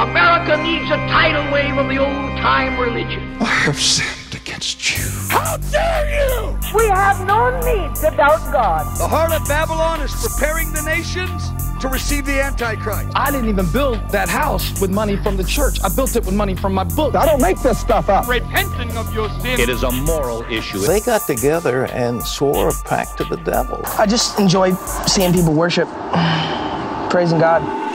America needs a tidal wave of the old time religion. I have sinned against you. How dare you! We have no need to doubt God. The heart of Babylon is preparing the nations to receive the Antichrist. I didn't even build that house with money from the church. I built it with money from my book. I don't make this stuff up. Repenting of your sins. It is a moral issue. They got together and swore a pact to the devil. I just enjoy seeing people worship, praising God.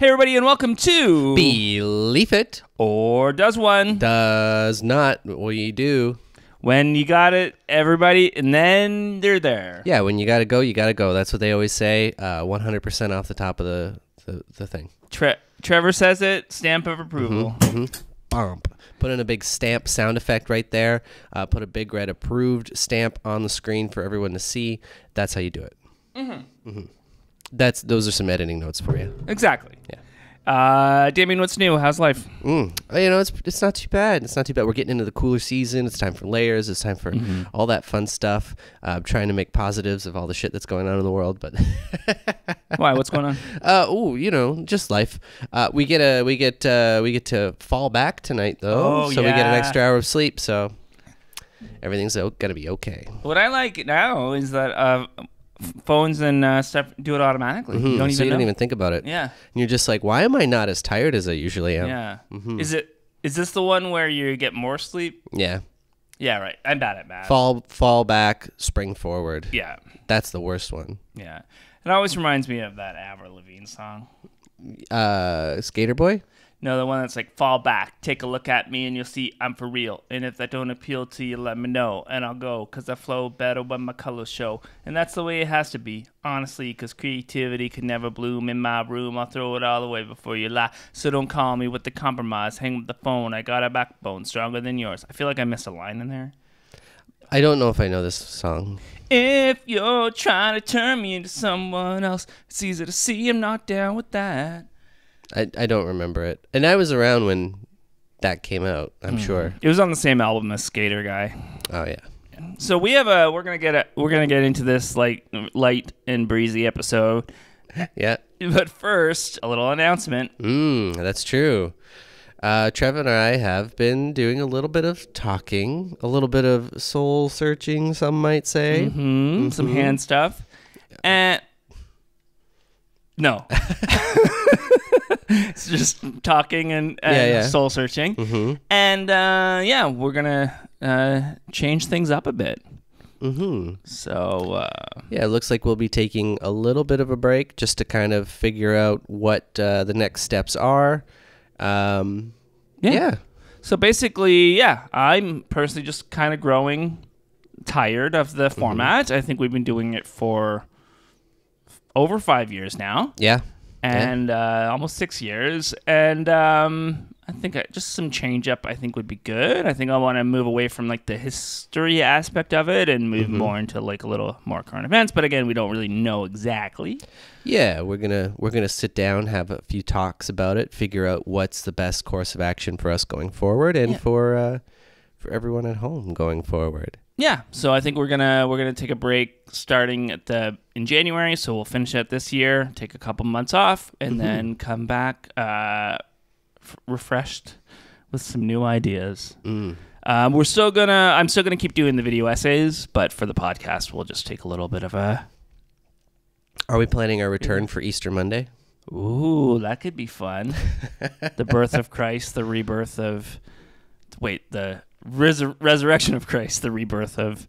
Hey, everybody, and welcome to Believe it or Does One does not. We do. When you got it, everybody, and then they're there. Yeah, when you gotta go, you gotta go. That's what they always say. Uh, 100% off the top of the the, the thing. Tre- Trevor says it. Stamp of approval. Mm-hmm. Bump. Put in a big stamp sound effect right there. Uh, put a big red approved stamp on the screen for everyone to see. That's how you do it. Mm-hmm. That's those are some editing notes for you. Exactly. Yeah. Uh, Damien, what's new? How's life? Mm. You know, it's it's not too bad. It's not too bad. We're getting into the cooler season. It's time for layers. It's time for Mm-hmm. all that fun stuff. Uh, I'm trying to make positives of all the shit that's going on in the world, but Why? What's going on? uh, oh, you know, just life. Uh, we get a we get uh, we get to fall back tonight though, Oh, so we get an extra hour of sleep. So everything's o- gonna be okay. What I like now is that uh, phones and uh, stuff do it automatically. You don't even so you know. don't even think about it. Yeah. And you're just like, why am I not as tired as I usually am? Yeah. Mm-hmm. Is it? Is this the one where you get more sleep? Yeah. Yeah, right. I'm bad at math. Fall fall back, spring forward. Yeah. That's the worst one. Yeah. It always reminds me of that Avril Lavigne song. Uh, Skater Boy. No, the one that's like fall back, take a look at me, and you'll see I'm for real. And if that don't appeal to you, let me know, and I'll go, cause I flow better when my colors show. And that's the way it has to be, honestly, cause creativity can never bloom in my room. I'll throw it all away before you lie. So don't call me with the compromise. Hang with the phone. I got a backbone stronger than yours. I feel like I missed a line in there. I don't know if I know this song. If you're trying to turn me into someone else, it's easy to see I'm not down with that. I, I don't remember it. And I was around when that came out, I'm Hmm. sure. It was on the same album as Skater Guy. Oh yeah. So we have a we're gonna get a we're gonna get into this like light and breezy episode. Yeah. But first, a little announcement. Mm, that's true. Uh, Trev and I have been doing a little bit of talking, a little bit of soul searching, some might say. hmm Some hand stuff. And no. it's just talking and, and Yeah, yeah. soul searching. Mm-hmm. And uh, yeah, we're gonna uh, change things up a bit. Mm-hmm. So uh, Yeah, it looks like we'll be taking a little bit of a break just to kind of figure out what uh, the next steps are. Um, Yeah. yeah. So basically, yeah, I'm personally just kind of growing tired of Mm-hmm. the format. I think we've been doing it for over five years now, Yeah. And uh, almost six years. And um, I think I, just some change up, I think would be good. I think I want to move away from like the history aspect of it and Mm-hmm. move more into like a little more current events. But again, we don't really know exactly. Yeah, we're gonna we're gonna sit down, have a few talks about it, figure out what's the best course of action for us going forward, and Yeah. for uh, for everyone at home going forward. Yeah, so I think we're gonna we're gonna take a break starting at the in January. So we'll finish it this year, take a couple months off, and then come back uh, f- refreshed with some new ideas. Mm. Um, we're still gonna I'm still gonna keep doing the video essays, but for the podcast, we'll just take a little bit of a Are we planning our return for Easter Monday? ooh that could be fun. the birth of Christ, the rebirth of wait the resur- resurrection of Christ, the rebirth of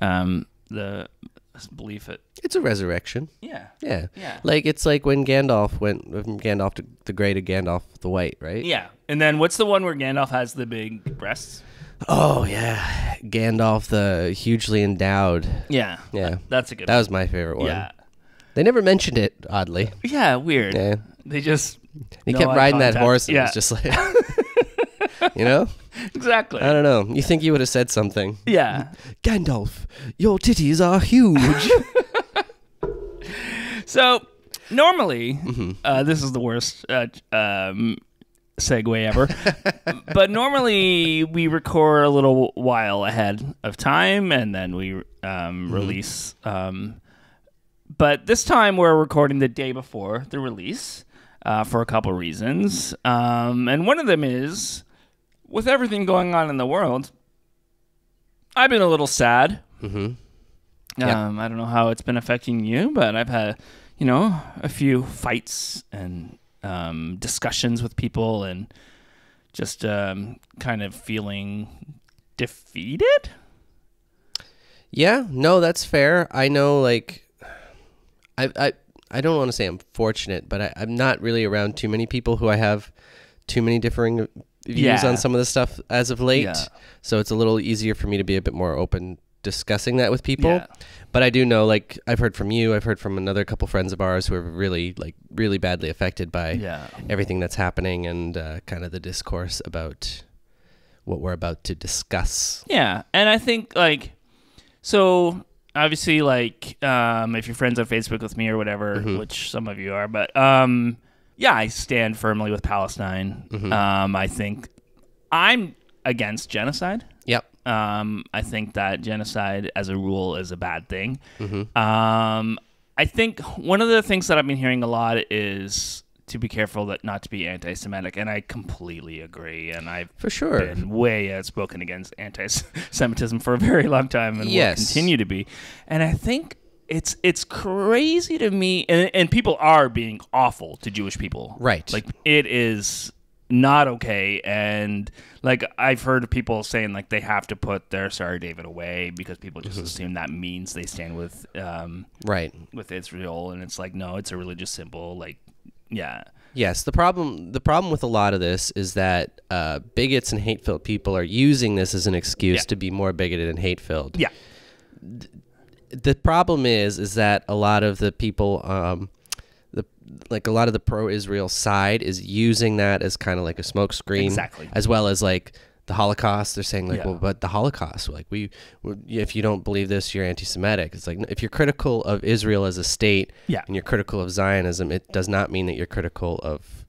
um, the belief it. It's a resurrection. Yeah. Yeah. Yeah. Like it's like when Gandalf went from Gandalf to the Grey to Gandalf the White, right? Yeah. And then what's the one where Gandalf has the big breasts? Oh yeah, Gandalf the hugely endowed. Yeah. Yeah, That's a good that was my favorite one. Yeah. They never mentioned it, oddly. Yeah, weird. Yeah. They just He No kept riding that horse and Yeah. was just like, you know, exactly. I don't know. You think you would have said something? Yeah. Gandalf, your titties are huge. So normally, Mm-hmm. uh, this is the worst uh, um, segue ever. but normally we record a little while ahead of time, and then we Mm-hmm. um, release um, but this time we're recording the day before the release uh, for a couple reasons. Um, and one of them is with everything going on in the world, I've been a little sad. Mm-hmm. Um, I don't know how it's been affecting you, but I've had, you know, a few fights and um, discussions with people and just um, kind of feeling defeated. Yeah, no, that's fair. I know, like, I I I don't want to say I'm fortunate, but I, I'm not really around too many people who I have too many differing views Yeah. on some of the stuff as of late. Yeah. So it's a little easier for me to be a bit more open discussing that with people. Yeah. But I do know, like, I've heard from you, I've heard from another couple friends of ours who are really, like, really badly affected by Yeah. everything that's happening and uh, kind of the discourse about what we're about to discuss. Yeah, and I think like so obviously like um if you're friends on Facebook with me or whatever, which some of you are, but um yeah, I stand firmly with Palestine. Um I think I'm against genocide. Yep. Um I think that genocide as a rule is a bad thing. Um I think one of the things that I've been hearing a lot is to be careful that not to be anti-Semitic, and I completely agree. And I've For sure. been way outspoken against anti-Semitism for a very long time, and Yes. will continue to be. And I think it's it's crazy to me, and, and people are being awful to Jewish people, Right. Like it is not okay, and like I've heard people saying like they have to put their Star of David away because people just assume that means they stand with um Right. with Israel, and it's like no, it's a religious symbol, like yeah. Yes, the problem the problem with a lot of this is that uh, bigots and hate-filled people are using this as an excuse Yeah. to be more bigoted and hate-filled. Yeah. The problem is is that a lot of the people um, the like a lot of the pro-Israel side is using that as kind of like a smokescreen Exactly. as well as like the Holocaust. They're saying like, Yeah. well, but the Holocaust, like we, if you don't believe this, you're anti-Semitic. It's like if you're critical of Israel as a state, Yeah. and you're critical of Zionism, it does not mean that you're critical of.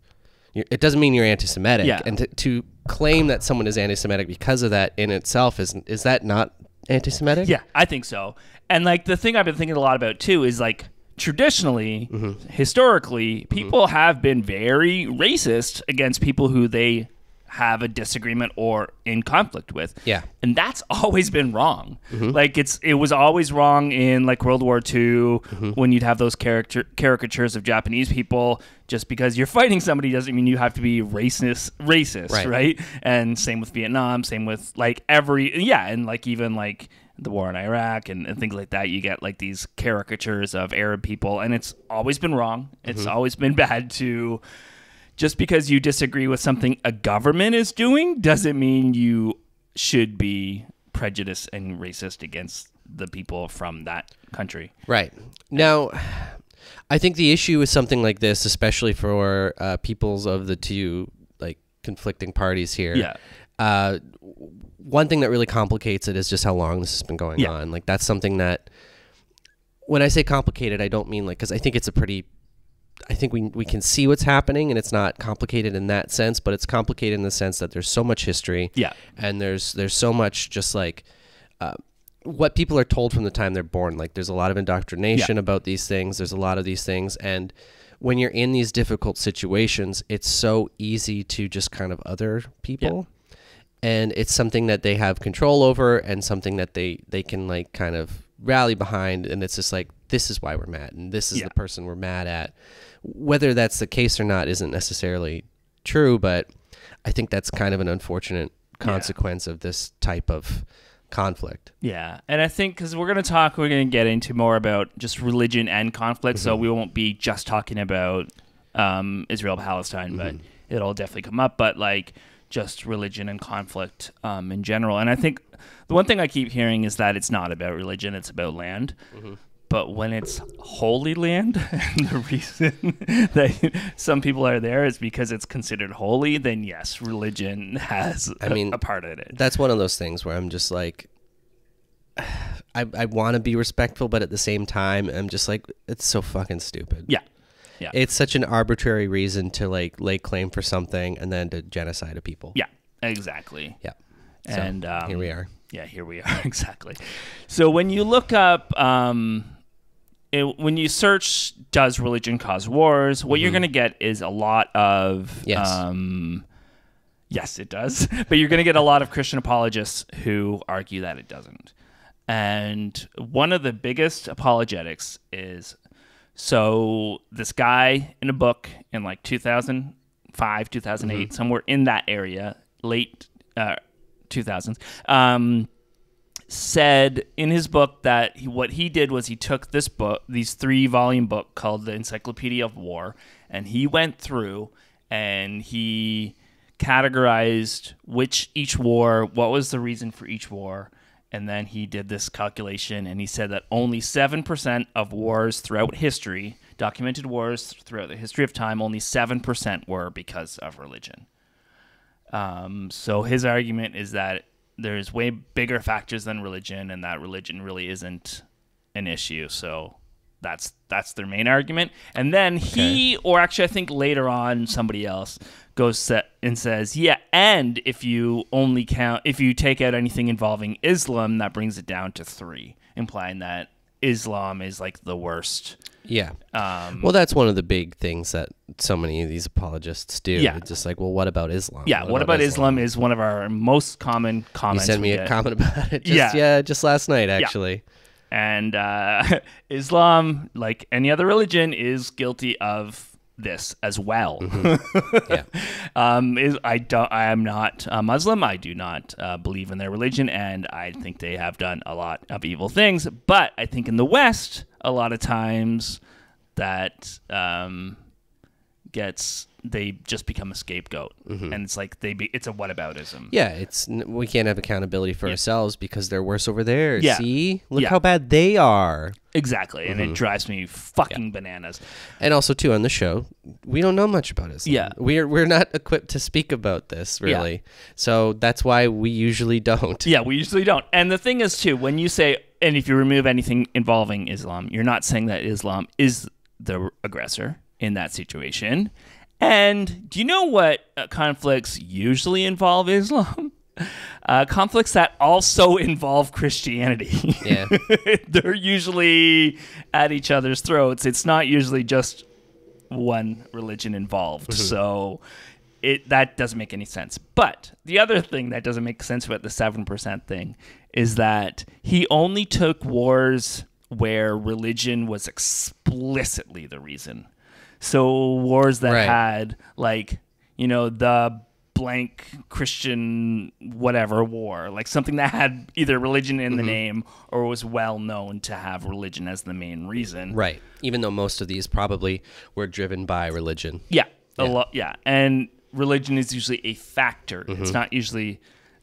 you're- It doesn't mean you're anti-Semitic. Yeah. And to, to claim that someone is anti-Semitic because of that in itself is is that not anti-Semitic? Yeah, I think so. And like the thing I've been thinking a lot about too is like traditionally, Mm-hmm. historically, people have been very racist against people who they have a disagreement or in conflict with. Yeah. And that's always been wrong. Mm-hmm. Like it's it was always wrong in like World War II Mm-hmm. when you'd have those character caricatures of Japanese people just because you're fighting somebody doesn't mean you have to be racist racist, Right. right? And same with Vietnam, same with like every yeah, and like even like the war in Iraq and, and things like that, you get like these caricatures of Arab people and it's always been wrong. It's Mm-hmm. always been bad to just because you disagree with something a government is doing doesn't mean you should be prejudiced and racist against the people from that country. Right. Now, I think the issue with something like this, especially for uh, peoples of the two like conflicting parties here, Yeah. Uh, one thing that really complicates it is just how long this has been going Yeah. on. Like that's something that, when I say complicated, I don't mean like because I think it's a pretty. I think we we can see what's happening, and it's not complicated in that sense, but it's complicated in the sense that there's so much history, Yeah. and there's there's so much just like uh, what people are told from the time they're born. Like there's a lot of indoctrination Yeah. about these things. There's a lot of these things, and when you're in these difficult situations, it's so easy to just kind of other people, yeah. and it's something that they have control over, and something that they they can like kind of rally behind, and it's just like this is why we're mad, and this is Yeah. the person we're mad at. Whether that's the case or not isn't necessarily true, but I think that's kind of an unfortunate consequence of this type of conflict. Yeah, and I think because we're going to talk, we're going to get into more about just religion and conflict. So we won't be just talking about um, Israel Palestine, but it'll definitely come up. But like just religion and conflict um, in general. And I think the one thing I keep hearing is that it's not about religion; it's about land. But when it's holy land, and the reason that some people are there is because it's considered holy, then yes, religion has I mean, a part in it. That's one of those things where I'm just like, I, I want to be respectful, but at the same time, I'm just like, it's so fucking stupid. Yeah. Yeah. It's such an arbitrary reason to like lay claim for something and then to genocide a people. Yeah, exactly. Yeah. So, and um, here we are. Yeah, here we are. exactly. So when you look up, um, it, when you search does religion cause wars what you're going to get is a lot of Mm-hmm. Yes. um yes it does but you're going to get a lot of christian apologists who argue that it doesn't and one of the biggest apologetics is so this guy in a book in like 2005 2008 somewhere in that area late uh, 2000s um, said in his book that he, what he did was he took this book, these three volume book called the Encyclopedia of War, and he went through and he categorized which each war, what was the reason for each war, and then he did this calculation and he said that only 7% of wars throughout history, documented wars throughout the history of time, only 7% were because of religion. Um, so his argument is that there's way bigger factors than religion, and that religion really isn't an issue. So that's that's their main argument. And then he, or actually, I think later on, somebody else goes set and says, yeah, and if you only count, if you take out anything involving Islam, that brings it down to three, implying that Islam is like the worst. Yeah. Um, Well, that's one of the big things that so many of these apologists do. Yeah. It's just like, well, what about Islam? yeah, what, about, Islam? is one of our most common comments. You sent me a get. comment about it. Just, Yeah. yeah. just last night, actually. and uh, Islam, like any other religion, is guilty of this as well. Yeah. um, is I don't. I am not a Muslim. I do not uh, believe in their religion, and I think they have done a lot of evil things. But I think in the West, a lot of times that um, gets they just become a scapegoat, and it's like they be, it's a whataboutism. Yeah, it's we can't have accountability for ourselves because they're worse over there. Yeah. See, look Yeah. how bad they are. Exactly, and it drives me fucking bananas. And also, too, on the show, we don't know much about Islam. Yeah. we're we're not equipped to speak about this Yeah. really. So that's why we usually don't. Yeah, we usually don't. And the thing is, too, when you say, and if you remove anything involving Islam, you're not saying that Islam is the aggressor in that situation. And do you know what uh, conflicts usually involve Islam? Uh, conflicts that also involve Christianity. Yeah. They're usually at each other's throats. It's not usually just one religion involved. So it that doesn't make any sense. But the other thing that doesn't make sense about the 7% thing is that he only took wars where religion was explicitly the reason. So wars that Right. had like, you know, the blank Christian whatever war, like something that had either religion in the name or was well known to have religion as the main reason. Right. Even though most of these probably were driven by religion. Yeah, a lot. Yeah, and religion is usually a factor. It's not usually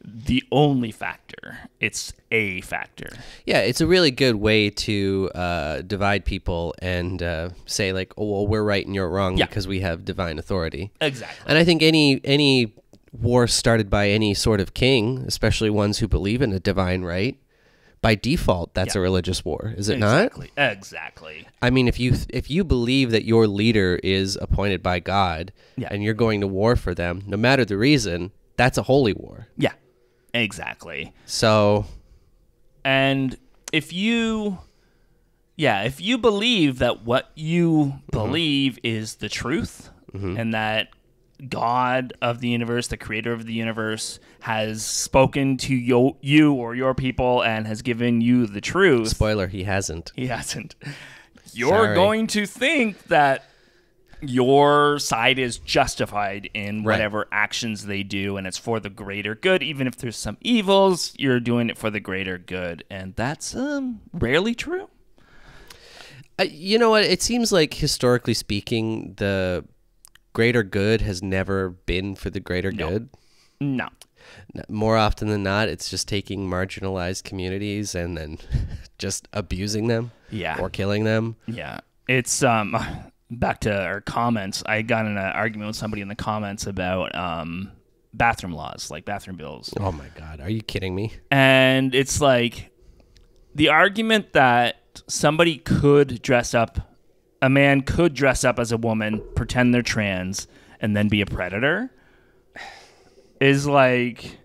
the only factor. It's a factor. Yeah, it's a really good way to uh, divide people and uh, say like, "Oh, well, we're right and you're wrong Yeah. because we have divine authority." Exactly. And I think any any war started by any sort of king, especially ones who believe in a divine right, by default, that's Yeah. a religious war, is it not? Exactly. Exactly. I mean, if you if you believe that your leader is appointed by God Yeah. and you're going to war for them, no matter the reason, that's a holy war. Yeah. Exactly. So, And if you, yeah, if you believe that what you mm-hmm. believe is the truth mm-hmm. and that God of the universe, the creator of the universe, has spoken to you, you or your people and has given you the truth, spoiler, he hasn't. he hasn't. You're Sorry. going to think that your side is justified in Right. whatever actions they do and it's for the greater good even if there's some evils you're doing it for the greater good and that's um rarely true Uh, you know what? It seems like historically speaking, the greater good has never been for the greater good. no More often than not, it's just taking marginalized communities and then just abusing them Yeah. or killing them. yeah it's um back to our comments i got in an argument with somebody in the comments about um bathroom laws like bathroom bills Oh my God. Are you kidding me? And it's like the argument that somebody could dress up, a man could dress up as a woman, pretend they're trans, and then be a predator is like.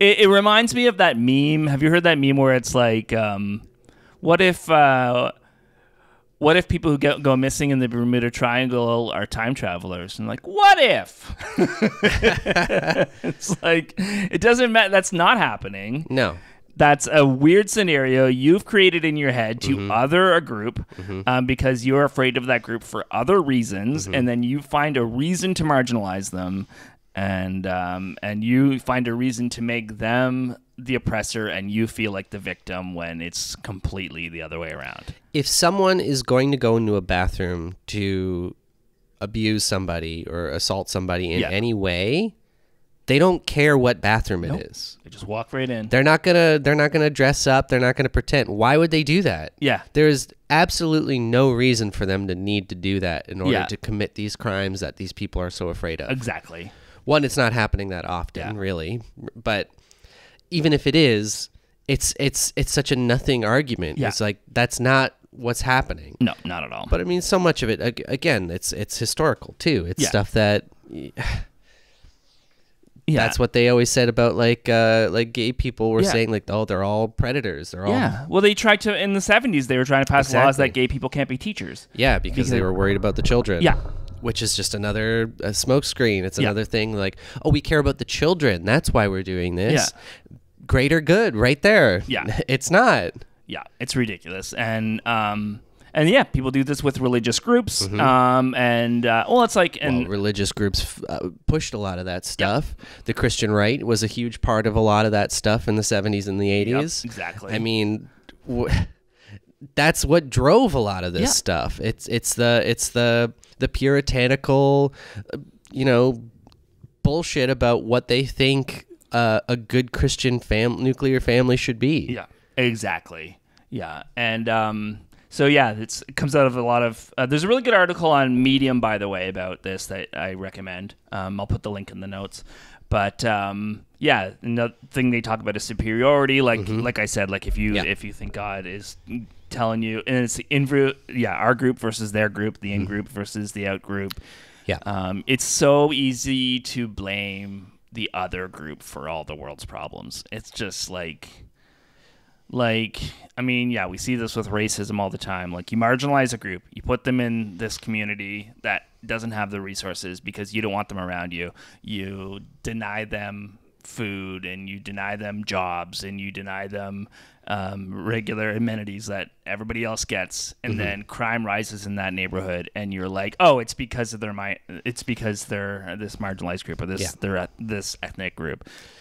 It, it reminds me of that meme. Have you heard that meme where it's like, um, what if. Uh, what if people who get, go missing in the Bermuda Triangle are time travelers? And like, what if? it's like it doesn't matter. That's not happening. No. That's a weird scenario you've created in your head to Mm-hmm. other a group um, because you're afraid of that group for other reasons, Mm-hmm. and then you find a reason to marginalize them, and um, and you find a reason to make them the oppressor, and you feel like the victim when it's completely the other way around. If someone is going to go into a bathroom to abuse somebody or assault somebody in Yeah. any way, they don't care what bathroom it is. They just walk right in. They're not gonna they're not gonna dress up, they're not gonna pretend. Why would they do that? Yeah. There's absolutely no reason for them to need to do that in order Yeah. to commit these crimes that these people are so afraid of. Exactly. One, it's not happening that often, Yeah. really. But even if it is, it's it's it's such a nothing argument. Yeah. It's like that's not what's happening. No, not at all. But I mean, so much of it again, it's it's historical too. It's Yeah. stuff that yeah. that's what they always said about like uh like gay people were Yeah. saying like oh they're all predators. They're all Yeah. Well, they tried to in the '70s. They were trying to pass laws that gay people can't be teachers. Yeah, because, they were worried about the children. Yeah. Which is just another uh, smokescreen. It's Yeah. another thing like, oh, we care about the children. That's why we're doing this. yeah. Greater good right there. Yeah. It's not. Yeah, it's ridiculous, and um, and yeah, people do this with religious groups, um, and uh, well, it's like and well, religious groups f- uh, pushed a lot of that stuff. The Christian right was a huge part of a lot of that stuff in the 70s and the 80s. exactly. I mean, w- that's what drove a lot of this Yeah. stuff. It's it's the it's the the puritanical, uh, you know, bullshit about what they think uh, a good Christian fam- nuclear family should be. Yeah, exactly. Yeah, and um, so yeah, it's, it comes out of a lot of. Uh, there's a really good article on Medium, by the way, about this that I recommend. Um, I'll put the link in the notes. But um, yeah, another thing they talk about is superiority. Like like I said, like if you Yeah. if you think God is telling you, and it's the in yeah, our group versus their group, the in group versus the out group. Yeah. Um, it's so easy to blame the other group for all the world's problems. It's just like, like, I mean, yeah, we see this with racism all the time. Like, you marginalize a group, you put them in this community that doesn't have the resources because you don't want them around you. You deny them food and you deny them jobs and you deny them um, regular amenities that everybody else gets and then crime rises in that neighborhood and you're like oh it's because of their mi- it's because they're this marginalized group or this Yeah. they're at this ethnic group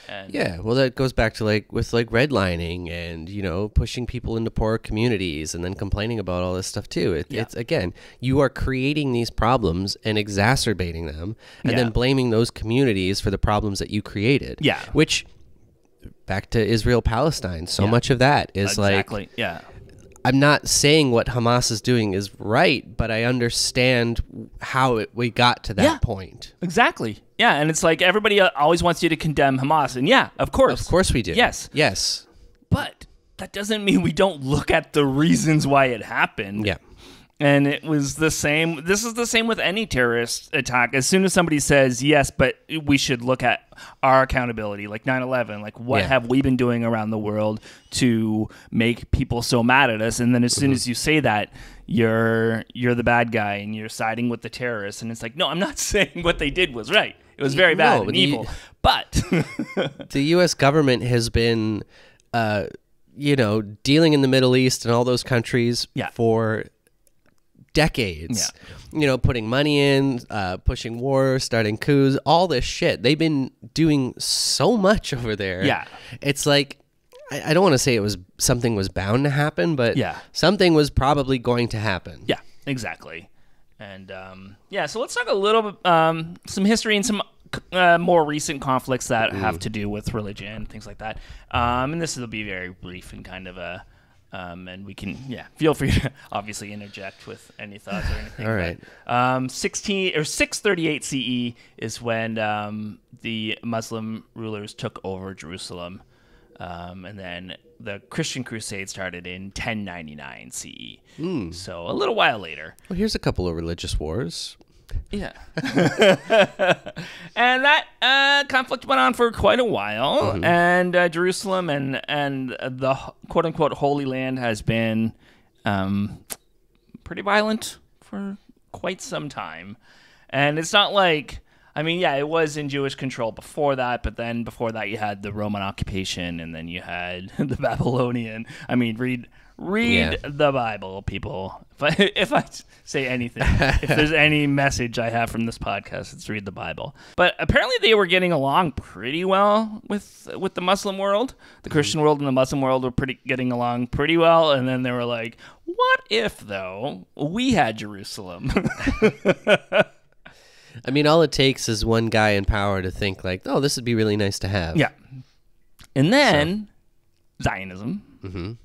and Yeah, well, that goes back to like with like redlining and you know pushing people into poor communities and then complaining about all this stuff too. It, Yeah. It's again, you are creating these problems and exacerbating them, and Yeah. then blaming those communities for the problems that you created. Yeah. which back to Israel Palestine, so Yeah. much of that is exactly like yeah I'm not saying what Hamas is doing is right, but I understand how it, we got to that Yeah. point. exactly yeah and it's like everybody uh, always wants you to condemn hamas and yeah of course Of course we do. yes Yes. but that doesn't mean we don't look at the reasons why it happened Yeah. And it was the same. This is the same with any terrorist attack. As soon as somebody says, yes, but we should look at our accountability, like 9 11, like what Yeah. have we been doing around the world to make people so mad at us? And then as soon Mm-hmm. as you say that, you're you're the bad guy and you're siding with the terrorists. And it's like, no, I'm not saying what they did was right. It was very bad No, and you- evil. But the U.S. government has been, uh, you know, dealing in the Middle East and all those countries Yeah. for decades. You know, putting money in, uh, pushing war, starting coups, all this shit. They've been doing so much over there. Yeah. it's like. I I don't want to say it was something was bound to happen, but Yeah. something was probably going to happen. Yeah, exactly. And um, yeah, so let's talk a little bit, um, some history and some uh, more recent conflicts that have to do with religion, and things like that. Um, and this will be very brief and kind of a, um, and we can, yeah, feel free to obviously interject with any thoughts or anything. All right. But, um, 16 or 638 CE is when um, the Muslim rulers took over Jerusalem. Um, and then the Christian crusade started in 1099 CE. So a little while later. Well, here's a couple of religious wars. Yeah. and that uh, conflict went on for quite a while, and uh, Jerusalem and and the quote unquote Holy Land has been um, pretty violent for quite some time. And it's not like, I mean, yeah, it was in Jewish control before that, but then before that, you had the Roman occupation, and then you had the Babylonian. I mean, read read Yeah. the Bible, people. If I, if I say anything, if there's any message I have from this podcast, it's read the Bible. But apparently, they were getting along pretty well with with the Muslim world. The mm-hmm. Christian world and the Muslim world were pretty getting along pretty well. And then they were like, "What if though we had Jerusalem?" I mean, all it takes is one guy in power to think like, "Oh, this would be really nice to have." Yeah. And then Zionism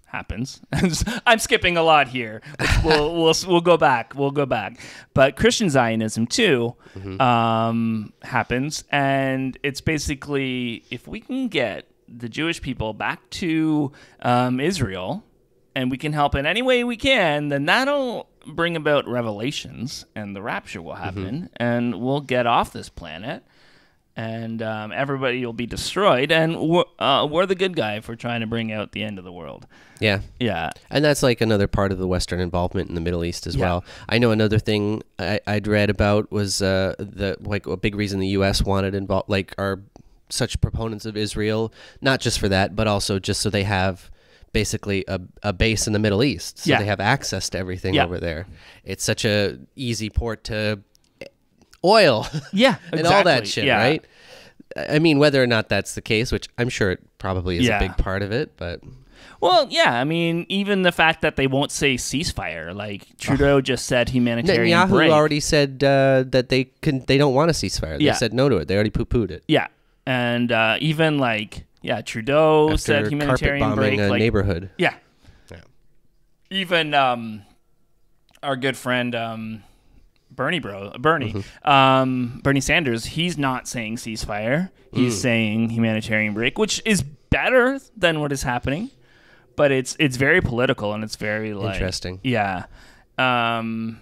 happens. I'm skipping a lot here. We'll, we'll we'll go back. We'll go back. But Christian Zionism too um, happens, and it's basically if we can get the Jewish people back to um, Israel, and we can help in any way we can, then that'll bring about revelations, and the rapture will happen, and we'll get off this planet and um, everybody will be destroyed, and we're, uh, we're the good guy for trying to bring out the end of the world. Yeah. Yeah, And that's like another part of the Western involvement in the Middle East as Yeah. well. I know another thing I, I'd read about was uh, the like a big reason the U.S. wanted involved like are such proponents of Israel, not just for that, but also just so they have basically a, a base in the Middle East, so Yeah. they have access to everything Yeah. over there. It's such a easy port to oil yeah, and all that shit, Yeah. right? I mean, whether or not that's the case, which I'm sure it probably is Yeah. a big part of it, but Well, yeah, I mean, even the fact that they won't say ceasefire, like Trudeau just said humanitarian Netanyahu break. already said uh, that they can they don't want a ceasefire. They Yeah. said no to it. They already poo pooed it. yeah, and uh, even like yeah, Trudeau After said humanitarian bombing break. a like, neighborhood. Yeah. Yeah. Even um, our good friend um, Bernie bro, Bernie, Mm-hmm. um, Bernie Sanders, he's not saying ceasefire. He's Mm. saying humanitarian break, which is better than what is happening, but it's it's very political and it's very like Interesting. Yeah. Um,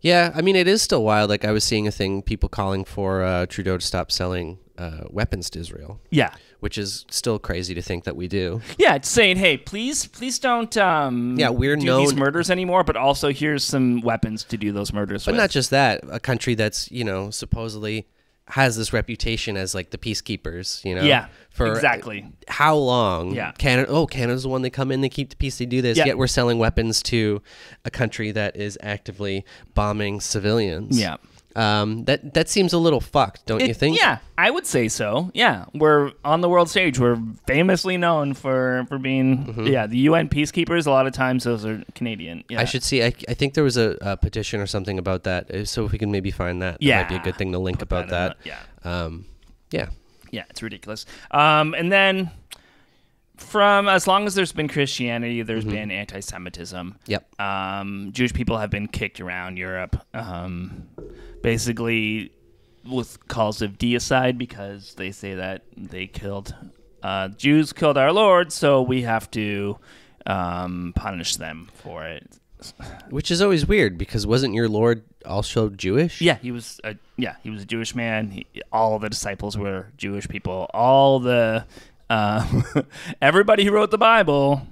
Yeah, I mean it is still wild. Like I was seeing a thing, people calling for uh, Trudeau to stop selling uh, weapons to Israel, yeah. which is still crazy to think that we do. Yeah, it's saying, hey, please, please don't um, Yeah, we're do these murders anymore, but also here's some weapons to do those murders But with. not just that, a country that's you know supposedly has this reputation as like the peacekeepers. You know, Yeah, for exactly. how long? Yeah. Canada. Oh, Canada's the one they come in, they keep the peace, they do this. Yeah. Yet we're selling weapons to a country that is actively bombing civilians. Yeah. Um, that that seems a little fucked, don't you think? Yeah, I would say so. Yeah, we're on the world stage. We're famously known for for being yeah the UN peacekeepers. A lot of times those are Canadian. Yeah. Mm-hmm. I should see. I, I think there was a, a petition or something about that. Uh, So if we can maybe find that, that might be a Yeah. good thing to link Put about that that. the- yeah. Um, yeah. Yeah, it's ridiculous. Um, and then from as long as there's been Christianity, there's been anti-Semitism. Yep. Um, Jewish people have been kicked around Europe, um, basically with calls of deicide because they say that they killed uh, Jews killed our Lord, so we have to um, punish them for it. Which is always weird because wasn't your Lord also Jewish? Yeah, he was. A, yeah, he was a Jewish man. He, all the disciples were Jewish people. All the um, everybody who wrote the Bible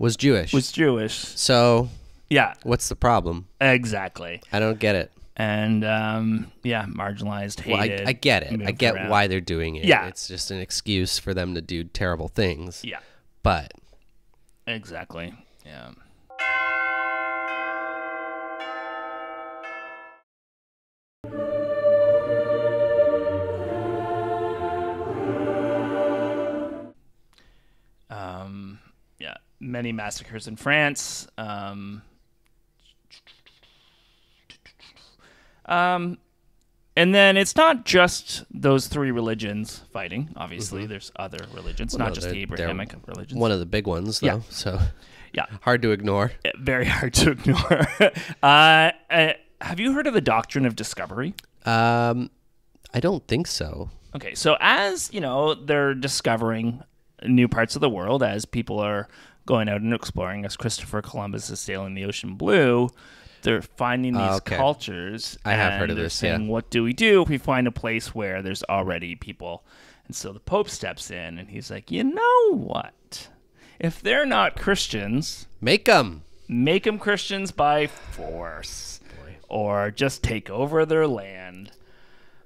Was Jewish. was Jewish. so Yeah, what's the problem? exactly. I don't get it. And um, yeah, marginalized, Well, I, hated. I get it. I get around. why they're doing it. Yeah. It's just an excuse for them to do terrible things. Yeah, But exactly. Yeah. Um, yeah, many massacres in France. Um, um, and then it's not just those three religions fighting. Obviously, there's other religions, Mm-hmm. Well, not no, just the Abrahamic religions. one of the big ones, though. Yeah. So yeah, hard to ignore. very hard to ignore. uh, uh, have you heard of the doctrine of discovery? Um, I don't think so. Okay, so as you know, they're discovering new parts of the world as people are going out and exploring. As Christopher Columbus is sailing the ocean blue, they're finding these Ah, okay. cultures. I have heard and of this, yeah. Saying, what do we do if we find a place where there's already people? And so the Pope steps in and he's like, you know what? If they're not Christians, Make them. make them Christians by force, or just take over their land.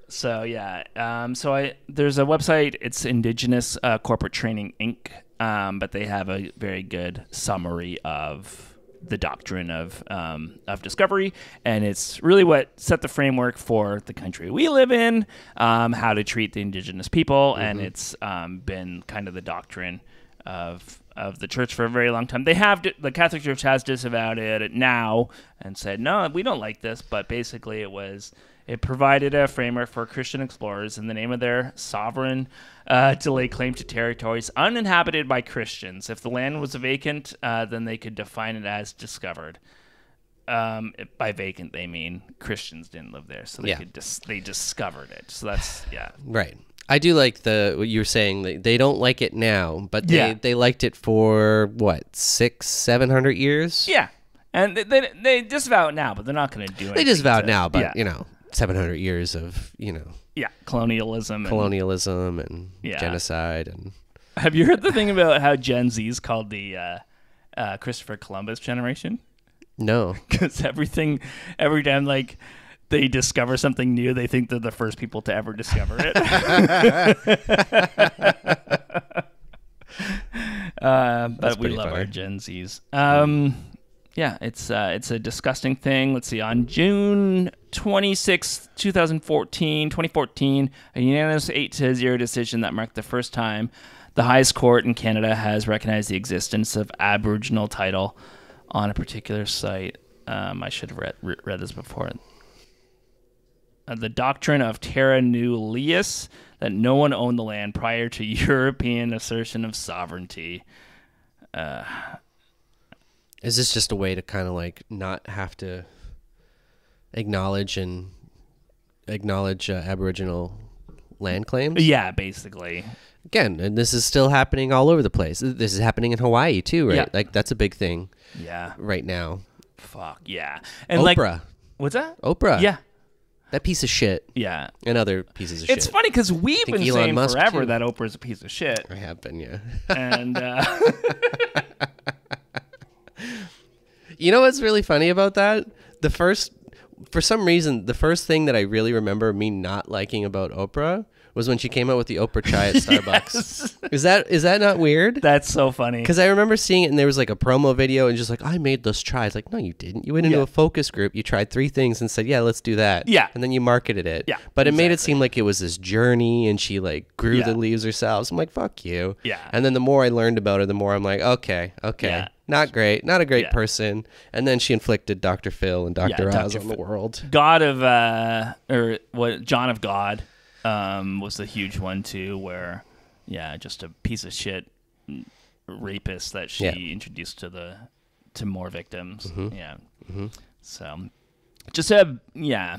So yeah, um, so I there's a website. It's Indigenous uh, Corporate Training Inc. Um, but they have a very good summary of the doctrine of um, of discovery, and it's really what set the framework for the country we live in, um, how to treat the indigenous people, and it's um, been kind of the doctrine of of the church for a very long time. They have the Catholic Church has disavowed it now and said no, we don't like this, but basically it was. It provided a framework for Christian explorers in the name of their sovereign uh, to lay claim to territories uninhabited by Christians. If the land was vacant, uh, then they could define it as discovered. Um, by vacant, they mean Christians didn't live there, so they Yeah. could dis- they discovered it. So that's yeah, Right. I do like the what you were saying. They, they don't like it now, but they, Yeah. they liked it for what six, seven hundred years. yeah. And they, they, they disavow it now, but they're not going to do it. They disavow it now, but yeah, you know, seven hundred years of you know yeah, colonialism. colonialism and Yeah. genocide and Have you heard the thing about how Gen Z's called the uh, uh, Christopher Columbus generation? no. because everything every time like they discover something new they think they're the first people to ever discover it uh, but we love our gen z's um, yeah it's uh, it's a disgusting thing let's see on june 26 2014 2014 a unanimous 8 to 0 decision that marked the first time the highest court in canada has recognized the existence of aboriginal title on a particular site. Um, I should have read, read this before. Uh, the doctrine of terra nullius, that no one owned the land prior to European assertion of sovereignty. Is this just a way to kind of like not have to acknowledge and acknowledge uh, Aboriginal land claims? Yeah, basically. Again, and this is still happening all over the place. This is happening in Hawaii too, right? Yeah. Like that's a big thing Yeah. right now. Fuck yeah. And like, Oprah, what's that? Oprah, Yeah. that piece of shit, Yeah. and other pieces of It's shit. funny because we've been Elon saying Musk, forever too. that Oprah's a piece of shit. I have been, yeah. And uh, You know what's really funny about that? The first, for some reason, the first thing that I really remember me not liking about Oprah was when she came out with the Oprah chai at Starbucks. Is that is that not weird? that's so funny. Because I remember seeing it and there was like a promo video and just like I made those tries. Like no, you didn't. You went into Yeah. a focus group. You tried three things and said, yeah, let's do that. Yeah. and then you marketed it. Yeah, but it made it seem like it was this journey and she like grew Yeah. the leaves herself. I'm like, fuck you. Yeah. And then the more I learned about her, the more I'm like, okay, okay. Yeah. Not great, not a great Yeah. person. And then she inflicted Dr. Phil and Dr. Yeah, Oz Dr. on the world. God of uh or what John of God um was the huge one too where yeah just a piece of shit rapist that she Yeah. introduced to the to more victims Mm-hmm. yeah so just have yeah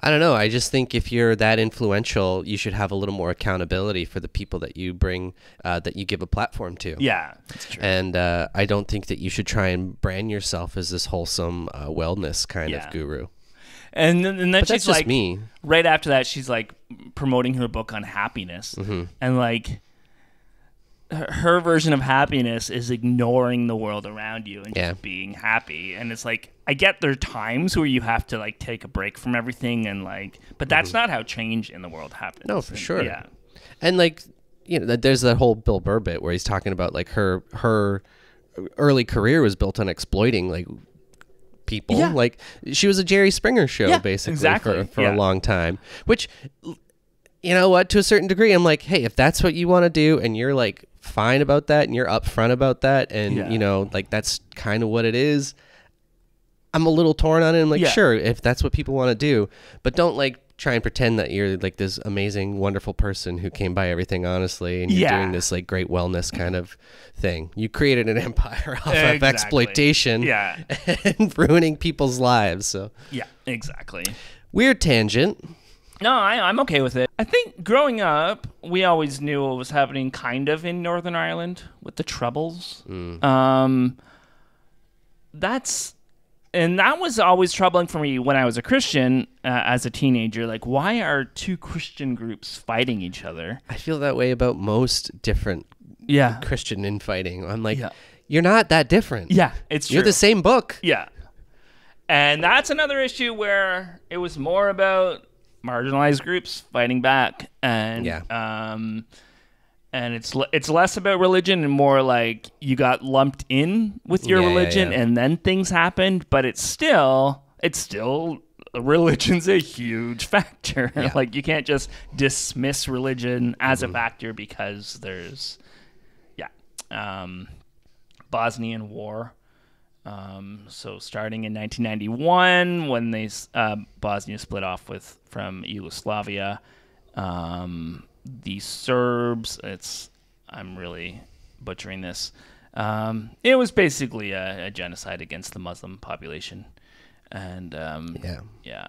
I don't know. I just think if you're that influential, you should have a little more accountability for the people that you bring, uh, that you give a platform to. yeah that's true And uh, I don't think that you should try and brand yourself as this wholesome uh, wellness kind Yeah. of guru. and then, and then she's like me. right after that she's like promoting her book on happiness Mm-hmm. and like her, her version of happiness is ignoring the world around you and Yeah. just being happy and it's like i get there are times where you have to like take a break from everything and like but that's not how change in the world happens Mm-hmm. No, for And- sure. yeah And like, you know, there's that whole Bill Burr bit where he's talking about like her her early career was built on exploiting like people. Yeah. Like she was a Jerry Springer show Yeah, basically exactly. for, for Yeah. a long time. Which you know what, to a certain degree, I'm like, hey, if that's what you want to do and you're like fine about that and you're upfront about that and you know, like that's kind of what it is. I'm a little torn on it. I'm like, Yeah. sure, if that's what people want to do, but don't like try and pretend that you're like this amazing, wonderful person who came by everything honestly and you're Yeah. doing this like great wellness kind of thing. You created an empire off of exploitation Yeah. and ruining people's lives. So yeah exactly weird tangent. no I, i'm okay with it i think growing up we always knew what was happening kind of in northern ireland with the troubles um that's and that was always troubling for me when I was a Christian uh, as a teenager. Like, why are two Christian groups fighting each other? I feel that way about most different Yeah, Christian infighting. I'm like, Yeah. you're not that different. Yeah, it's You're the same book. Yeah. And that's another issue where it was more about marginalized groups fighting back and Yeah. um and it's it's less about religion and more like you got lumped in with your Yeah, yeah, religion yeah. and then things happened, but it's still it's still religion's a huge factor. like you can't just dismiss religion as Mm-hmm. a factor because there's yeah. Um Bosnian War. Um, so starting in 1991, when they uh, Bosnia split off with from Yugoslavia, um, the Serbs. It's I'm really butchering this. Um, it was basically a, a genocide against the Muslim population, and um, Yeah. yeah,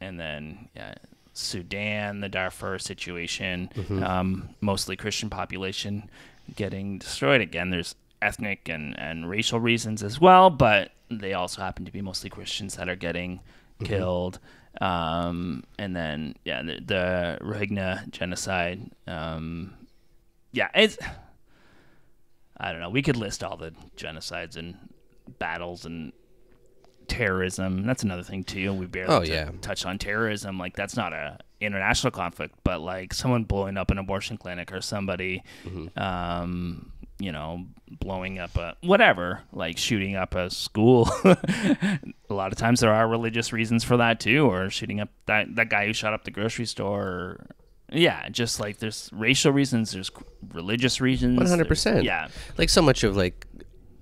and then yeah, Sudan, the Darfur situation, Mm-hmm. um, mostly Christian population getting destroyed. Again, there's ethnic and, and racial reasons as well, but they also happen to be mostly Christians that are getting Mm-hmm. killed. Um, and then yeah, the, the Rohingya genocide. Um, yeah, it's I don't know. We could list all the genocides and battles and terrorism. That's another thing too. We barely Oh, yeah. touched on terrorism. Like that's not a international conflict, but like someone blowing up an abortion clinic or somebody, Mm-hmm. um, you know, blowing up a whatever, like shooting up a school. a lot of times there are religious reasons for that too, or shooting up that that guy who shot up the grocery store. Or, yeah, just like there's racial reasons, there's religious reasons. One hundred percent. Yeah, Like so much of like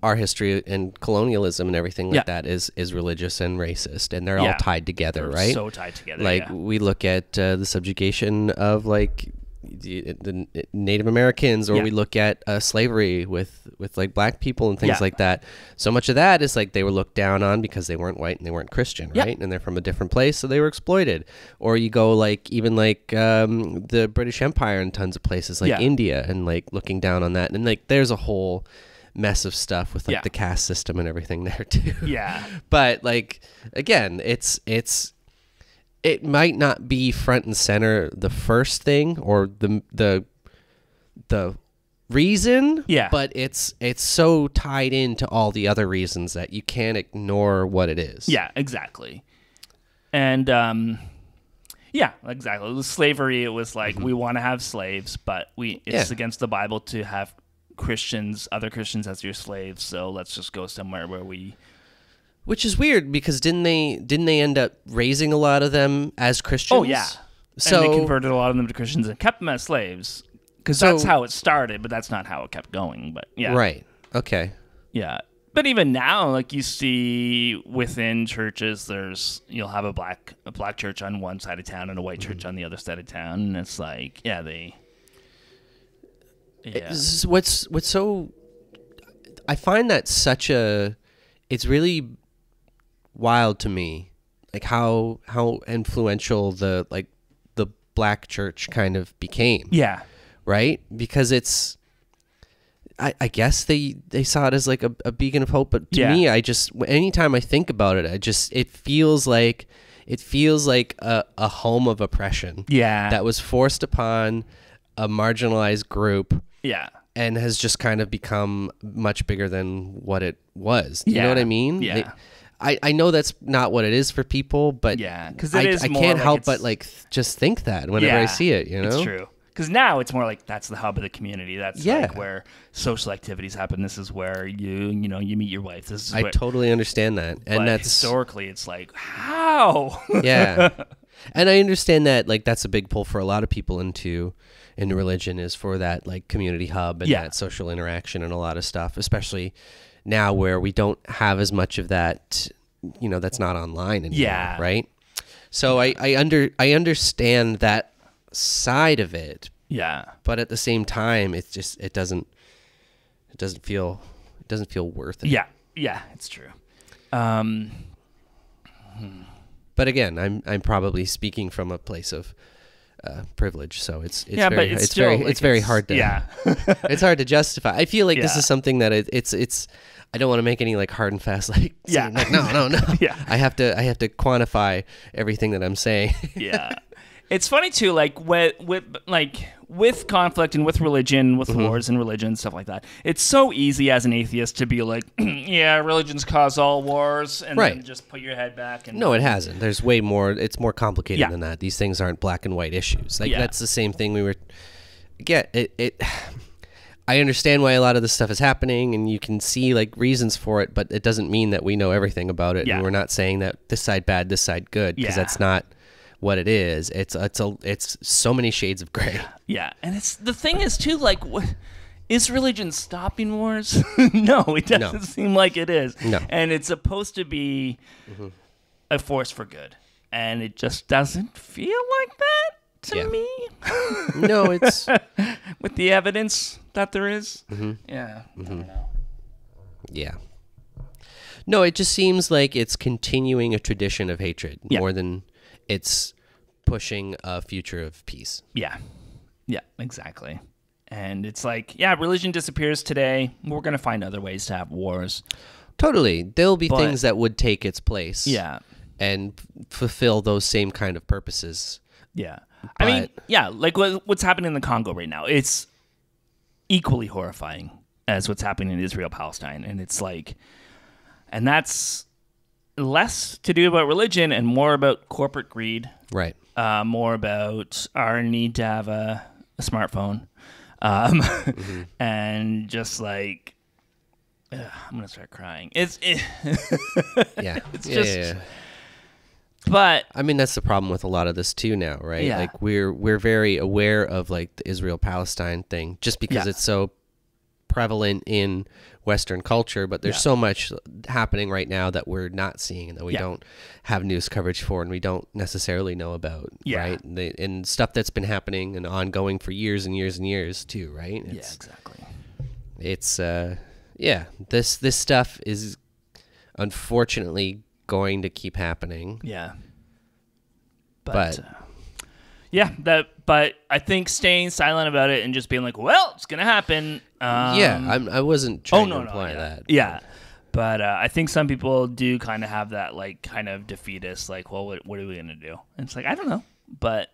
our history and colonialism and everything like Yeah. that is is religious and racist, and they're Yeah. all tied together, They're right? So tied together. like yeah. we look at uh, the subjugation of like the, the Native Americans, or Yeah. we look at uh, slavery with with like black people and things Yeah. like that. So much of that is like they were looked down on because they weren't white and they weren't Christian, right? And they're from a different place, so they were exploited. Or you go like even like um, the British Empire in tons of places like Yeah. India, and like looking down on that, and like there's a whole mess of stuff with like Yeah. the caste system and everything there too yeah. but like again it's it's it might not be front and center the first thing or the the the reason Yeah. but it's it's so tied into all the other reasons that you can't ignore what it is Yeah, exactly. And um yeah, exactly. Slavery it was like we want to have slaves, but we it's. Yeah. against the Bible to have Christians, other Christians as your slaves, so let's just go somewhere where we which is weird because didn't they didn't they end up raising a lot of them as christians Oh yeah. so and they converted a lot of them to Christians and kept them as slaves cuz So- that's how it started, but that's not how it kept going, but yeah. right okay Yeah. But even now, like you see within churches, there's you'll have a black a black church on one side of town and a white mm-hmm. church on the other side of town, and it's like, yeah, they. Yeah. Is what's what's so I find that such a it's really wild to me like how how influential the like the black church kind of became Yeah. right because it's I, I guess they they saw it as like a, a beacon of hope but to Yeah. me I just anytime I think about it I just it feels like it feels like a, a home of oppression Yeah. that was forced upon a marginalized group Yeah. and has just kind of become much bigger than what it was. You know what I mean? Yeah. I, I know that's not what it is for people, but Yeah, 'cause I, I can't like help it's- but like just think that whenever I see it, you know? It's true. Because now it's more like that's the hub of the community. That's Yeah. like where social activities happen. This is where you you know you meet your wife. This is I where, totally understand that. And but that's historically it's like how yeah. And I understand that like that's a big pull for a lot of people into into religion is for that like community hub and Yeah. that social interaction and a lot of stuff, especially now where we don't have as much of that you know, that's not online anymore. Yeah. Right? So I, I under I understand that side of it, yeah but at the same time it's just it doesn't it doesn't feel it doesn't feel worth it. yeah yeah it's true. Um, But again, I'm I'm probably speaking from a place of uh, privilege, so it's it's yeah, very but it's, it's still, very like, it's very hard to yeah it's hard to justify. I feel like this is something that it, it's it's I don't want to make any like hard and fast like Yeah. like no no no Yeah. I have to I have to quantify everything that I'm saying. yeah It's funny too, like with with like with conflict and with religion, with Mm-hmm. wars and religion stuff like that. It's so easy as an atheist to be like, yeah, religions cause all wars, and then just put your head back and No, it hasn't. There's way more. It's more complicated Yeah. than that. These things aren't black and white issues. Like Yeah. that's the same thing we were. Get it. It. I understand why a lot of this stuff is happening, and you can see like reasons for it, but it doesn't mean that we know everything about it. Yeah. And we're not saying that this side bad, this side good, because Yeah. that's not what it is. It's it's a it's so many shades of gray. Yeah, and it's the thing is too like what is religion stopping wars? no, it doesn't No. seem like it is. No. Mm-hmm. And it's supposed to be a force for good. And it just doesn't feel like that to Yeah. me no, it's with the evidence that there is. Mm-hmm. Yeah. Know. Yeah. No, it just seems like it's continuing a tradition of hatred Yeah. more than it's pushing a future of peace. Yeah. Yeah, exactly. And it's like, yeah, religion disappears today. We're going to find other ways to have wars. Totally. There'll be But- things that would take its place. Yeah. And fulfill those same kind of purposes. Yeah. I mean, yeah, like what, what's happening in the Congo right now. It's equally horrifying as what's happening in Israel Palestine and it's like and that's less to do about religion and more about corporate greed, Right. uh, more about our need to have a, a smartphone. Um, Mm-hmm. and just like ugh, I'm to start crying. It's it, Yeah. It's Yeah, just- yeah, yeah. but I mean that's the problem with a lot of this too now, right? Yeah. Like we're we're very aware of like the Israel Palestine thing just because it's so prevalent in Western culture, but there's Yeah. so much happening right now that we're not seeing and that we Yeah. don't have news coverage for and we don't necessarily know about, Yeah. right? And, they, and stuff that's been happening and ongoing for years and years and years too, right? yeah, exactly. it's uh yeah, this this stuff is unfortunately going to keep happening. Yeah. But- uh, yeah, that. But I think staying silent about it and just being like, "Well, it's gonna happen." Um, yeah, I'm, I wasn't Oh trying no, to no, imply yeah. that. Yeah, but uh, I think some people do kind of have that like kind of defeatist, like, "Well, what, what are we gonna do?" And it's like I don't know, but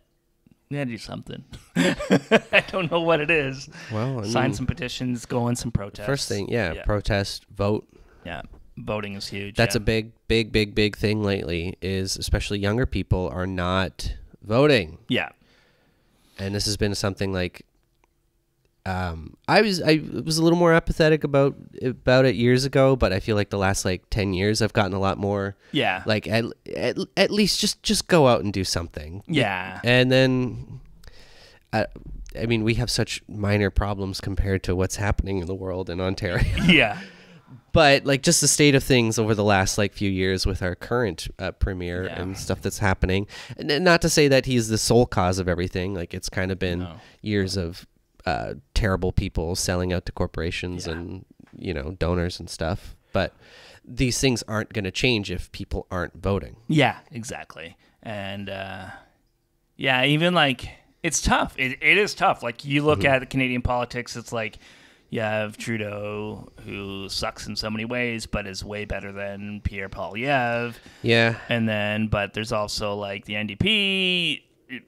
we gotta do something. I don't know what it is. Well, I sign mean, some petitions, go in some protests. First thing, yeah, yeah, protest, vote. yeah. voting is huge. That's yeah. a big, big, big, big thing lately. Is especially younger people are not voting, yeah, and this has been something like. Um, I was I was a little more apathetic about about it years ago, but I feel like the last like ten years I've gotten a lot more yeah, like at at, at least just just go out and do something. yeah, And then, I, I mean, we have such minor problems compared to what's happening in the world in Ontario. yeah, but like just the state of things over the last like few years with our current uh, premier Yeah. and stuff that's happening. And not to say that he's the sole cause of everything. Like it's kind of been No. years of uh, terrible people selling out to corporations Yeah. and you know donors and stuff. But these things aren't going to change if people aren't voting. yeah, exactly. And uh, yeah, even like it's tough. It, it is tough. Like you look at Canadian politics, it's like you have Trudeau who sucks in so many ways, but is way better than Pierre Poilievre. Yeah. And then, but there's also like the NDP.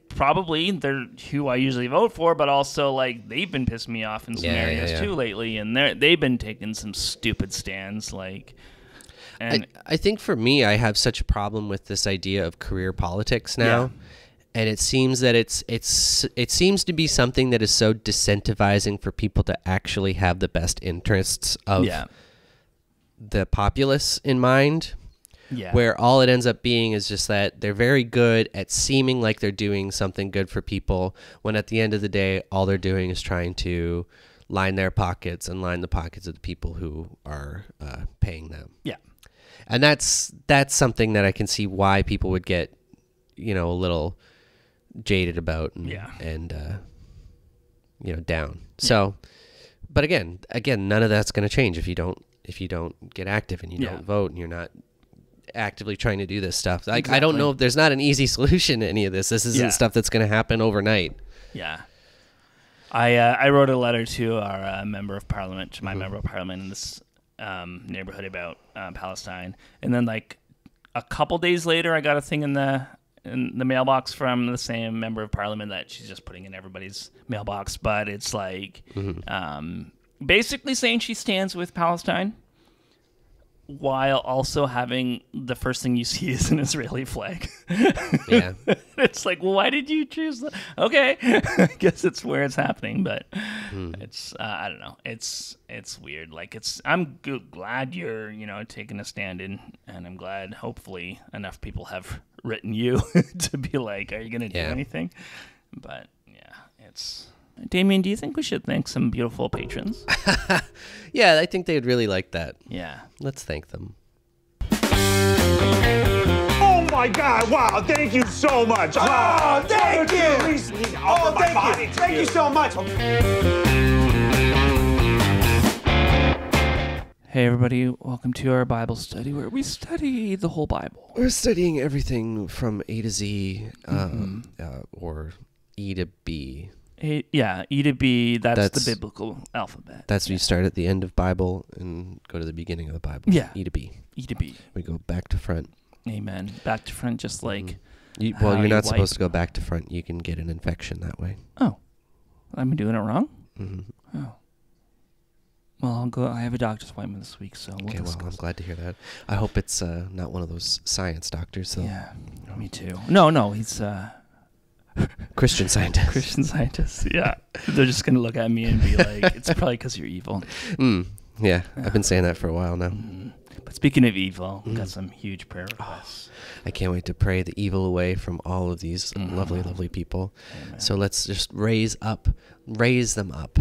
Probably they're who I usually vote for, but also like they've been pissing me off in some Yeah, yeah, areas yeah. too lately, and they they've been taking some stupid stands. Like, and I, I think for me, I have such a problem with this idea of career politics now, Yeah. And it seems that it's it's it seems to be something that is so disincentivizing for people to actually have the best interests of yeah, the populace in mind. yeah, Where all it ends up being is just that they're very good at seeming like they're doing something good for people, when at the end of the day, all they're doing is trying to line their pockets and line the pockets of the people who are uh, paying them. Yeah, and that's that's something that I can see why people would get, you know, a little jaded about and Yeah. and uh, you know down. So, but again, again, none of that's going to change if you don't if you don't get active and you Yeah. don't vote and you're not actively trying to do this stuff. Like I don't know if there's not an easy solution to any of this. This isn't Yeah. stuff that's going to happen overnight. yeah. I uh, I wrote a letter to our uh, member of parliament, to my Mm-hmm. member of parliament in this um, neighborhood about uh, Palestine, and then like a couple days later, I got a thing in the in the mailbox from the same member of parliament that she's just putting in everybody's mailbox, but it's like um, basically saying she stands with Palestine while also having the first thing you see is an Israeli flag. Yeah. it's like, well, why did you choose that? Okay, I guess it's where it's happening, but it's uh, I don't know. It's it's weird. Like it's I'm g- glad you're you know taking a stand in, and I'm glad hopefully enough people have written you to be like, are you gonna do anything? But yeah, it's. Damien, do you think we should thank some beautiful patrons? yeah, I think they'd really like that. yeah. Let's thank them. Oh my God! Wow! Thank you so much. Oh, thank you. Oh, thank you. Thank you so much. Hey everybody, welcome to our Bible study where we study the whole Bible. We're studying everything from A to Z, uh, uh, or E to B. Yeah, E to B, that's, That's- the biblical alphabet. That's you start at the end of Bible and go to the beginning of the Bible. Yeah. E to B. E to B. We go back to front. Amen. Back to front, just like, You, well, How you're you not supposed wipe. to go back to front. You can get an infection that way. oh, I'm doing it wrong? hmm Oh. Well, I'll go. I have a doctor's appointment this week, so we'll Okay, well, I'm discuss. glad to hear that. I hope it's uh, not one of those science doctors, though. Yeah, me too. No, no, he's uh, Christian scientists. Christian scientists. Yeah, they're just gonna look at me and be like, "It's probably because you're evil." Mm, yeah, I've been saying that for a while now. But speaking of evil, Mm. got some huge prayer requests. I can't wait to pray the evil away from all of these lovely, lovely people. So let's just raise up, raise them up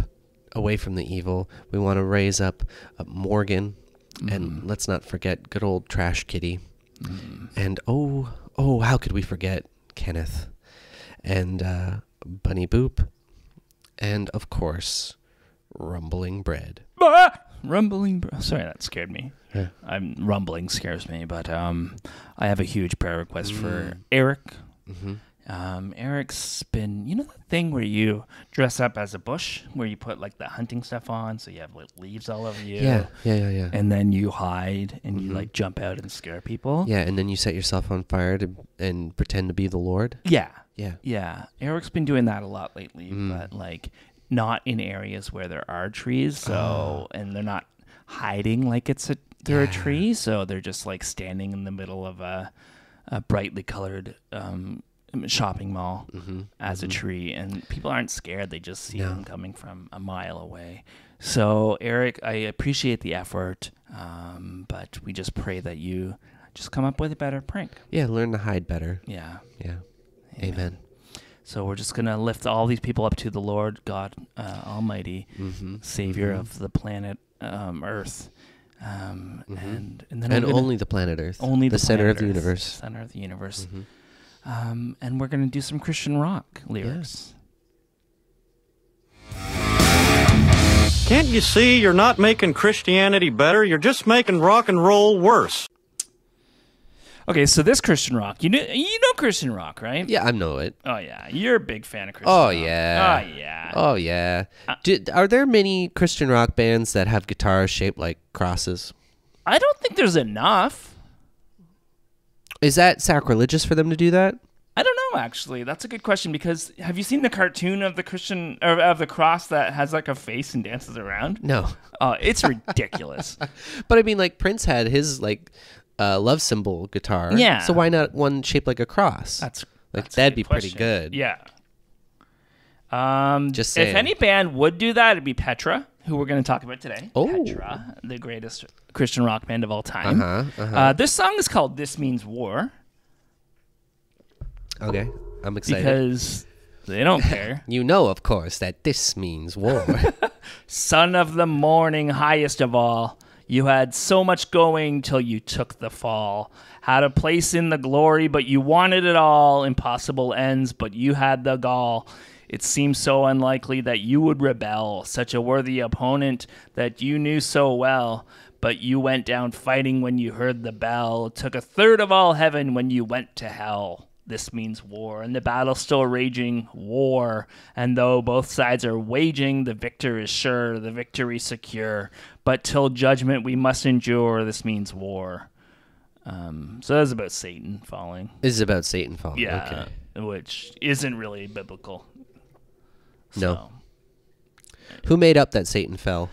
away from the evil. We want to raise up, up Morgan, and let's not forget good old Trash Kitty. And oh, oh, how could we forget Kenneth and uh, Bunny Boop, and of course, Rumbling Bread. Ah! Rumbling. Bro- Sorry, that scared me. Yeah. I'm rumbling scares me, but um, I have a huge prayer request for Mm. Eric. Mm-hmm. Um, Eric's been, you know, the thing where you dress up as a bush, where you put like the hunting stuff on, so you have like leaves all over you. Yeah, yeah, yeah, yeah. And then you hide and you Mhm. like jump out and scare people. yeah, and then you set yourself on fire to and pretend to be the Lord. Yeah. Yeah. Yeah. Eric's been doing that a lot lately, Mm. but like not in areas where there are trees. So, and they're not hiding like it's a they're a tree. So they're just like standing in the middle of a, a brightly colored um, shopping mall as a tree, and people aren't scared. They just see No. them coming from a mile away. So, Eric, I appreciate the effort, um, but we just pray that you just come up with a better prank. Yeah, learn to hide better. Yeah. Yeah. Amen. So we're just gonna lift all these people up to the Lord God uh, Almighty, Mm-hmm. Savior of the planet um, Earth, um, and and then And gonna- only the planet Earth. only the, center of the Earth, universe. center of the universe. Mhm. Um, and we're gonna do some Christian rock lyrics. Can't you see you're not making Christianity better? You're just making rock and roll worse. Okay, so this Christian rock, you know, you know Christian rock, right? Yeah, I know it. Oh yeah, you're a big fan of Christian. Oh rock. yeah. Oh yeah. Oh yeah. Uh, Do, are there many Christian rock bands that have guitars shaped like crosses? I don't think there's enough. Is that sacrilegious for them to do that? I don't know actually. That's a good question because have you seen the cartoon of the Christian or of the cross that has like a face and dances around? No. Oh, it's ridiculous. But I mean, like Prince had his like uh, love symbol guitar. Yeah. So why not one shaped like a cross? That's like that's that'd be pretty good. Yeah. Um, Just if saying. any band would do that, it'd be Petra, who we're going to talk about today. Oh. Petra, the greatest Christian rock band of all time. Uh-huh, uh-huh. Uh, this song is called "This Means War" Okay. I'm excited. because they don't care. you know, of course, that this means war. Son of the morning, highest of all. You had so much going till you took the fall. Had a place in the glory, but you wanted it all. Impossible ends, but you had the gall. It seemed so unlikely that you would rebel, such a worthy opponent that you knew so well. But you went down fighting when you heard the bell. Took a third of all heaven when you went to hell. This means war, and the battle's still raging. War. And though both sides are waging, the victor is sure, the victory secure. But till judgment we must endure. This means war. Um, so that's about Satan falling. This is about Satan falling. Yeah, Okay. which isn't really biblical. No. Who made up that Satan fell?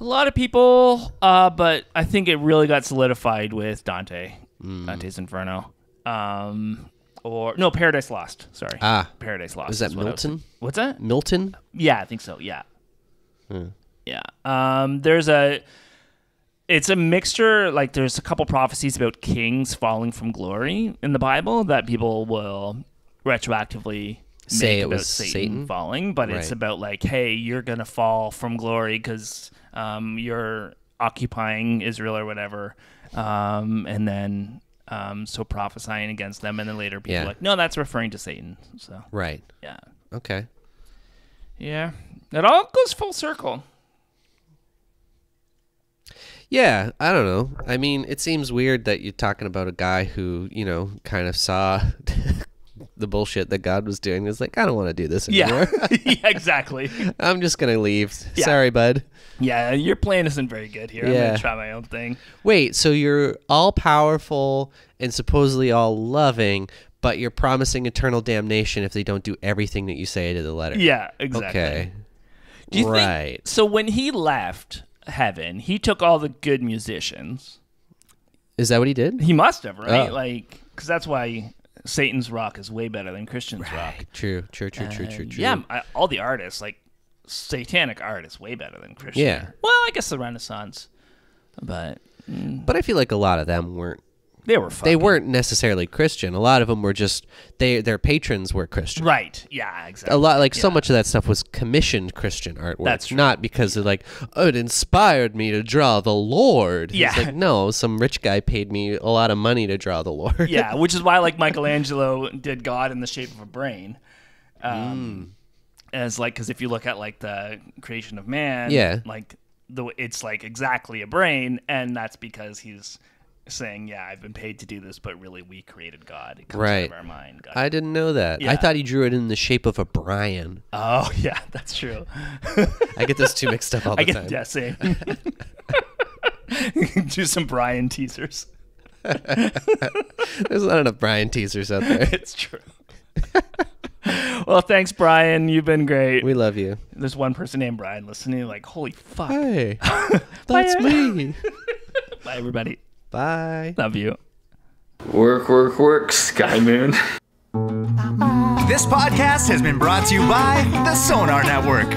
A lot of people, uh, but I think it really got solidified with Dante, Hmm. Dante's Inferno, um, or no, Paradise Lost. Sorry, Ah. Paradise Lost. Was that is what Milton? What's that? Milton? Yeah, I think so. Yeah, Hmm. yeah. Um, there's a, it's a mixture. Like there's a couple prophecies about kings falling from glory in the Bible that people will retroactively Say it about was Satan, Satan? falling, but it's about like, hey, you're gonna fall from glory because um, you're occupying Israel or whatever, um, and then um, so prophesying against them, and then later people Yeah. like, no, that's referring to Satan. So Right. yeah, Okay. yeah, it all goes full circle. Yeah, I don't know. I mean, it seems weird that you're talking about a guy who, you know, kind of saw the bullshit that God was doing. It's like, I don't want to do this anymore. Yeah, yeah, exactly. I'm just going to leave. Yeah. Sorry, bud. Yeah, your plan isn't very good here. I'm Yeah. gonna try my own thing. Wait, so you're all powerful and supposedly all loving, but you're promising eternal damnation if they don't do everything that you say to the letter. Yeah, exactly. Okay. Do you right. think so? When he left heaven, he took all the good musicians. Is that what he did? He must have, right? Oh. Like, because that's why Satan's rock is way better than Christian's rock. True, true, true, true, true, true. Yeah, I, all the artists, like satanic art, is way better than Christian. Yeah. Well, I guess the Renaissance, but mm. But I feel like a lot of them weren't they were. They weren't necessarily Christian. A lot of them were just they their patrons were Christian. right. Yeah, exactly. A lot like so much of that stuff was commissioned Christian artwork. That's true. not because they're like, oh, it inspired me to draw the Lord. It's Yeah. like, no, some rich guy paid me a lot of money to draw the Lord. yeah, which is why like Michelangelo did God in the shape of a brain. Mm. Um, As like, because if you look at like the creation of man, Yeah. like the it's like exactly a brain, and that's because he's saying, yeah, I've been paid to do this, but really we created God. It comes out Right. of our mind. God. I didn't know that. I thought he drew it in the shape of a Brian. oh yeah, that's true. I get those two mixed up all the I get time. yeah, same. Do some Brian teasers. There's not enough Brian teasers out there. It's true. well, thanks, Brian. You've been great. we love you. There's one person named Brian listening. Like, holy fuck! Hey, that's me. Bye, everybody. Bye. Love you. Work, work, work, Sky Moon. This podcast has been brought to you by the Sonar Network.